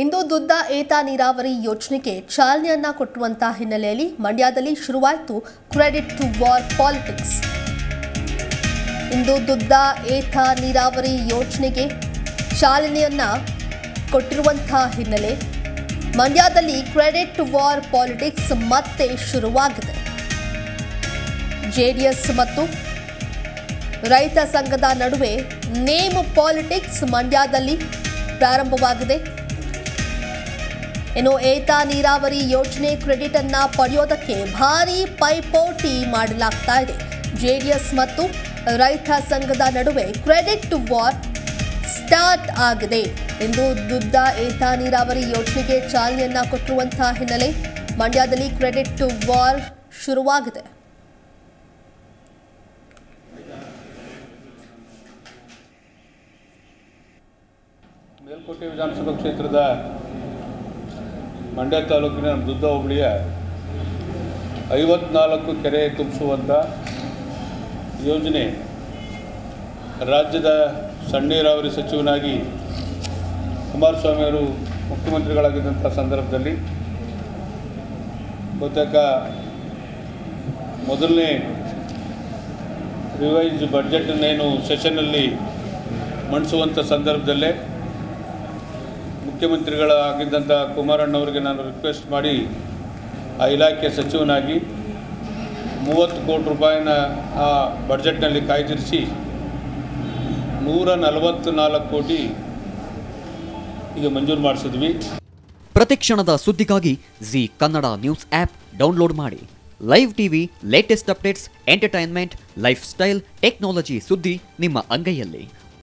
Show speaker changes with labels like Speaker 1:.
Speaker 1: ಇಂದು ದುದ್ದ ಏತ ನೀರಾವರಿ ಯೋಜನೆಗೆ ಚಾಲನೆಯನ್ನ ಕೊಟ್ಟುವಂತಹ ಹಿನ್ನೆಲೆಯಲ್ಲಿ ಮಂಡ್ಯದಲ್ಲಿ ಶುರುವಾಯಿತು ಕ್ರೆಡಿಟ್ ಟು ವಾರ್ ಪಾಲಿಟಿಕ್ಸ್. ಇಂದು ದುದ್ದ ಏತ ನೀರಾವರಿ ಯೋಜನೆಗೆ ಚಾಲನೆಯನ್ನ ಕೊಟ್ಟಿರುವಂತಹ ಹಿನ್ನೆಲೆ ಮಂಡ್ಯದಲ್ಲಿ ಕ್ರೆಡಿಟ್ ಟು ವಾರ್ ಪಾಲಿಟಿಕ್ಸ್ ಮತ್ತೆ ಶುರುವಾಗಿದೆ. ಜೆಡಿಎಸ್ ಮತ್ತು ರೈತ ಸಂಘದ ನಡುವೆ ನೇಮ್ ಪಾಲಿಟಿಕ್ಸ್ ಮಂಡ್ಯದಲ್ಲಿ ಪ್ರಾರಂಭವಾಗಿದೆ. ಇನ್ನು ಏತ ನೀರಾವರಿ ಯೋಜನೆ ಕ್ರೆಡಿಟ್ ಅನ್ನ ಪಡೆಯೋದಕ್ಕೆ ಭಾರಿ ಪೈಪೋಟಿ ಮಾಡಲಾಗ್ತಾ ಇದೆ. ಜೆಡಿಎಸ್ ಮತ್ತು ರೈತ ಸಂಘದ ನಡುವೆ ಕ್ರೆಡಿಟ್ ವಾರ್ ಸ್ಟಾರ್ಟ್ ಆಗಿದೆ ಎಂದು ದುದ್ದ ಏತ ನೀರಾವರಿ ಯೋಜನೆಗೆ ಚಾಲನೆಯನ್ನ ಕೊಟ್ಟಿರುವಂತಹ ಹಿನ್ನೆಲೆ ಮಂಡ್ಯದಲ್ಲಿ ಕ್ರೆಡಿಟ್ ವಾರ್ ಶುರುವಾಗಿದೆ.
Speaker 2: ಮೇಲ್ಕೋಟೆ ವಿಧಾನಸಭಾ ಕ್ಷೇತ್ರದ ಮಂಡ್ಯ ತಾಲೂಕಿನ ದುದ್ದ ಹೋಬಳಿಯ ಐವತ್ನಾಲ್ಕು ಕೆರೆ ತುಂಬಿಸುವಂಥ ಯೋಜನೆ ರಾಜ್ಯದ ಸಣ್ಣ ನೀರಾವರಿ ಸಚಿವನಾಗಿ ಕುಮಾರಸ್ವಾಮಿ ಅವರು ಮುಖ್ಯಮಂತ್ರಿಗಳಾಗಿದ್ದಂಥ ಸಂದರ್ಭದಲ್ಲಿ ಬಹುತೇಕ ಮೊದಲನೇ ರಿವೈಸ್ ಬಡ್ಜೆಟನ್ನೇನು ಸೆಷನ್ನಲ್ಲಿ ಮಂಡಿಸುವಂಥ ಸಂದರ್ಭದಲ್ಲೇ ಮುಖ್ಯಮಂತ್ರಿಗಳಾಗಿದ್ದಂಥ ಕುಮಾರಣ್ಣವರಿಗೆ ನಾನು ರಿಕ್ವೆಸ್ಟ್ ಮಾಡಿ ಆ ಇಲಾಖೆ ಸಚಿವನಾಗಿ ಮೂವತ್ತು ಕೋಟಿ ರೂಪಾಯಿನ ಆ ಬಡ್ಜೆಟ್ನಲ್ಲಿ ಕಾಯ್ದಿರಿಸಿ ನೂರ ನಲವತ್ತು ನಾಲ್ಕು ಕೋಟಿ ಈಗ ಮಂಜೂರು ಮಾಡಿಸಿದ್ವಿ.
Speaker 3: ಪ್ರತಿಕ್ಷಣದ ಸುದ್ದಿಗಾಗಿ Zee Kannada news app download ಮಾಡಿ. Live TV latest updates entertainment lifestyle technology ಸುದ್ದಿ ನಿಮ್ಮ ಅಂಗೈಯಲ್ಲಿ.